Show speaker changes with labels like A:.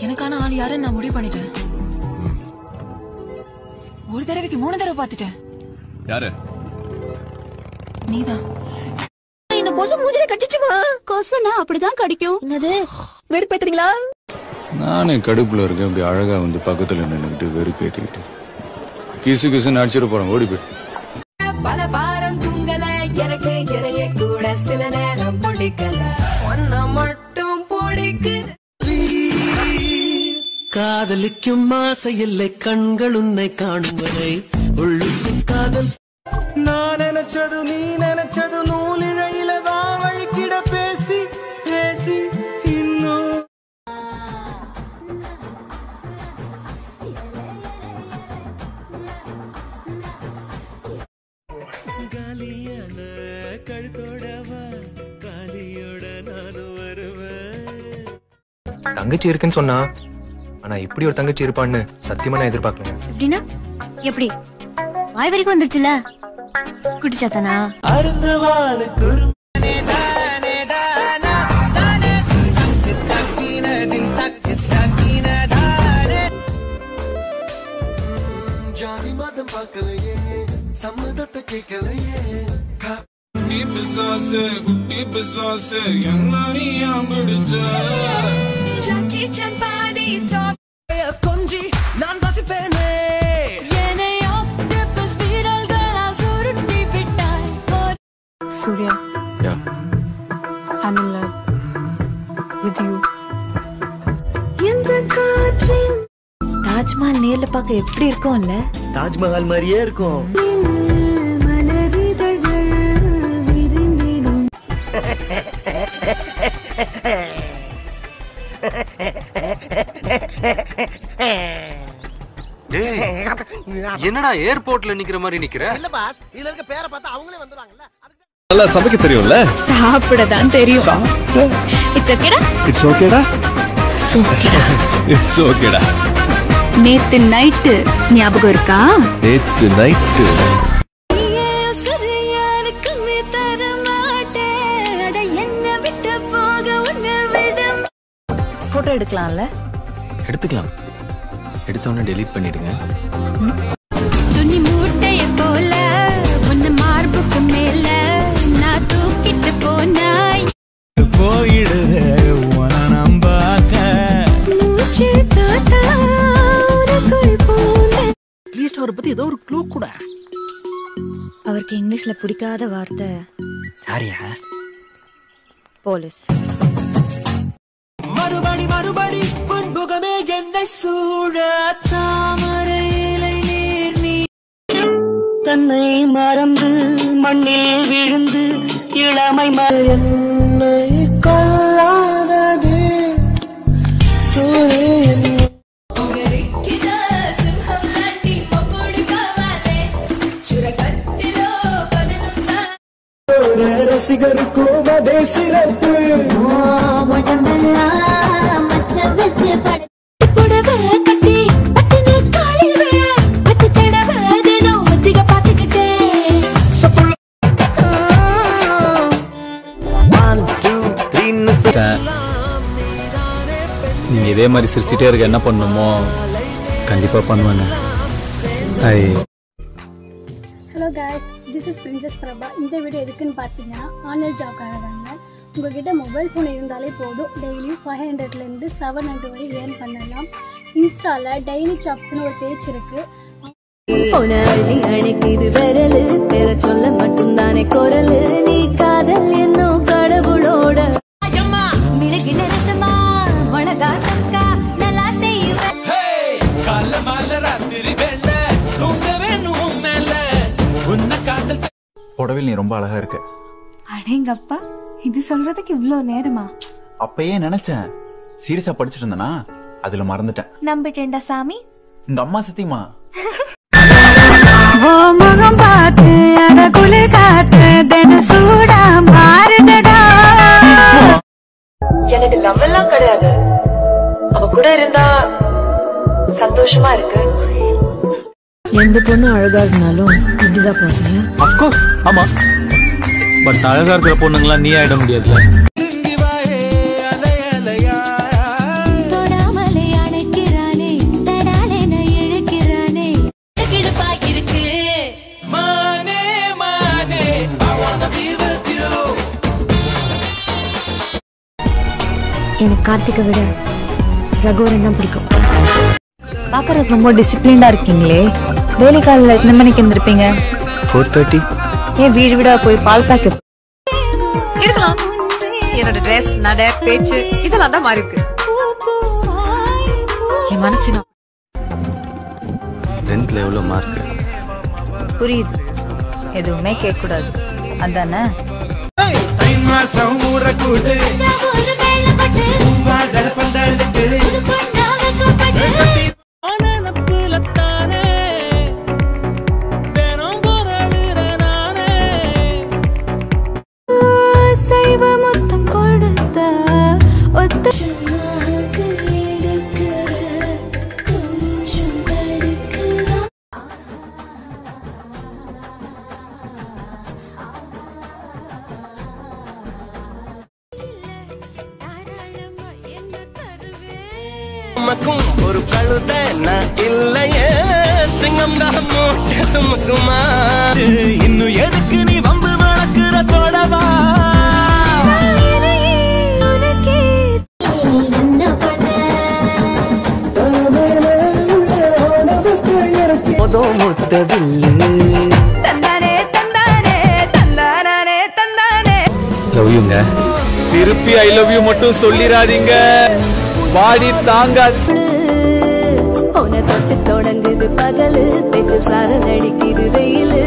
A: எனக்கான ஆள் யாருன்னு நான் முடிவு பண்ணிட்டேன். ஒரு தடவைக்கு மூணு தடவை பார்த்துட்டேன்.
B: யாரு?
A: நீதான்.
C: இந்த கொசு மூஞ்சில கடிச்சுமா
D: கொசுனா அப்படிதான் கடிக்கும்.
C: என்னது? வெறுப்பேத்துறீங்களா
E: நானே கடுப்புல இருக்கேன். இப்படி அழகா வந்து பக்கத்துல நின்னுக்கிட்டு வெறுப்பேத்திக்கிட்டு கிசு கிசுன்னு அடிச்சிட போறேன். ஓடி போய்.
F: பல வாரம் தூங்கல எனக்கு இறைய கூட சில நேரம் பிடிக்கல. ஒன்ன
G: காதலிக்கும் ஆசை இல்லை கண்கள் உன்னை காணும் வரை. உள்ளுக்கும் காதல். நான் நினைச்சது நீ நினைச்சது நூலிழையில தான் வழிக்கிட பேசி பேசி இன்னும். காலியான கழுத்தோட வா காலியோட நானும் வருவேன்.
H: தங்கச்சி இருக்குன்னு சொன்னா ஆனா இப்படி ஒரு தங்கச்சி இருப்பான்னு சத்தியமா நான் எதிர்பார்க்கலங்க.
D: எப்படின்னா? எப்படி? வாய் வரைக்கும் வந்துருச்சுல குடிச்சாத்தானா?
G: சம்மதத்தை கேட்கலையே
B: குட்டி பிசாசு குட்டி பிசாசு என்ன நீ பிடிச்ச
G: கொஞ்சி நான் ரசிப்பேனே
F: என்னை ஆக்டோபஸ் வீரர்களால் சுருட்டி விட்டாய்.
A: சூர்யா.
E: யா.
F: காற்றின்
C: தாஜ்மஹால் நேர்ல பார்க்க எப்படி இருக்கும்ல?
G: தாஜ்மஹால் மாதிரியே இருக்கும்.
H: என்னடா ஏர்போர்ட்ல நிக்கிற மாதிரி நிக்கிற?
G: இல்ல பாஸ் இதுல இருக்க பேரை பார்த்தா அவங்களே வந்துருவாங்கல்ல.
E: நல்லா சமைக்க தெரியும்ல?
D: சாப்பிடதான் தெரியும். இட்ஸ் ஓகேடா
E: இட்ஸ் ஓகேடா இட்ஸ் ஓகேடா
D: நேத்து நைட்டு ஞாபகம் இருக்கா?
E: நேத்து நைட்டு
C: போட்டோ எடுக்கலாம்ல?
H: எடுத்துக்கலாம். எடுத்த உடனே டெலீட் பண்ணிடுங்க.
F: துணி மூட்டைய போல உன்னை மார்புக்கு மேல. நான் தூக்கிட்டு போனாய்.
G: போயிடுதே உன நம்பாக்க
F: மூச்சு தாத்தா உனக்குள் போன
G: அட்லீஸ்ட் அவரை பத்தி ஏதோ ஒரு க்ளூ கூட.
C: அவருக்கு இங்கிலீஷ்ல பிடிக்காத வார்த்தை.
G: சாரியா
C: போலீஸ்.
G: மறுபடி மறுபடி முன்புகமே என்னை சூழ தாமரை நீர் நீ
I: தன்னை மறந்து மண்ணில் விழுந்து இளமை
G: என்னை ஒன் டூ த்ரீன்னு
E: நீங்க இதே மாதிரி சிரிச்சிட்டே இருக்க என்ன பண்ணுமோ? கண்டிப்பா பண்ணுவேங்க. Hi
I: hello guys this is princess Prabha இந்த வீடியோ எதுக்குன்னு பார்த்தீங்கன்னா ஆன்லைன் ஜாப்காக தாங்க உங்ககிட்ட மொபைல் ஃபோன் இருந்தாலே போதும். டெய்லியும் ஃபைவ் ஹண்ட்ரட்லேருந்து செவன் ஹண்ட்ரட் வரை ஏர்ன் பண்ணலாம். இன்ஸ்டாவில் டெய்லி ஜாப்ஸ்னு ஒரு பேஜ் இருக்குது
F: உன அள்ளி விரலு. பெற சொல்ல மட்டும்தானே குரலு. நீ காதல் என்னும்
J: புடவில் நீ ரொம்ப அழகா இருக்க.
D: அடேங்கப்பா இது சொல்றதுக்கு இவ்ளோ நேரமா?
J: அப்பயே நினைச்சேன். சீரியஸா படிச்சிட்டு இருந்தனா அதுல மறந்துட்டேன்.
D: நம்பிட்டேன்டா சாமி.
J: உங்க அம்மா சத்தியமா
F: முகம் பார்த்து அட குளிர் காத்து தின சூடா மாறுதடா.
A: எனக்கு லவ் எல்லாம் கிடையாது. அவ கூட இருந்தா சந்தோஷமா இருக்கு.
C: எந்த பொண்ணு அழகா இருந்தாலும் இப்படிதான் பாருங்க
E: அஃப்கோர்ஸ் ஆமா. பட் அழகா இருக்கிற பொண்ணுங்களாம் நீ ஆயிட
G: முடியாதுல்ல.
F: எனக்கு
K: கார்த்திகை விட ரகுவரன் தான் பிடிக்கும்.
C: பாக்குறதுக்கு ரொம்ப டிசிப்ளின்டா இருக்கீங்களே? டெய்லி காலையில் எத்தனை மணிக்கு எழுந்திருப்பீங்க
H: ஃபோர் தேர்ட்டி
C: ஏன் வீடு வீடா போய் பால் பாக்கெட் இருக்கலாம். என்னோட ட்ரெஸ் நட பேச்சு இதெல்லாம் தான் மாறி இருக்கு என் மனசு நான்
E: டென்த்ல எவ்வளோ மார்க்
C: புரியுது. எதுவுமே கேட்க கூடாது அதானே
F: தை மாசம் ஊற கூடு
G: சுமக்கும் ஒரு கழுத நான் இல்லையே. சிங்கம் தான் மூட்டை சுமக்குமா? இன்னும் எதுக்கு நீ வம்பு வளர்க்கிற தொடவா
E: திருப்பி ஐ லவ் யூ மட்டும் சொல்லிடாதீங்க பாடி தாங்காது
L: உன தொட்டு தொடங்குது பகலு பெற்று சாரல் அடிக்குது வெயிலு.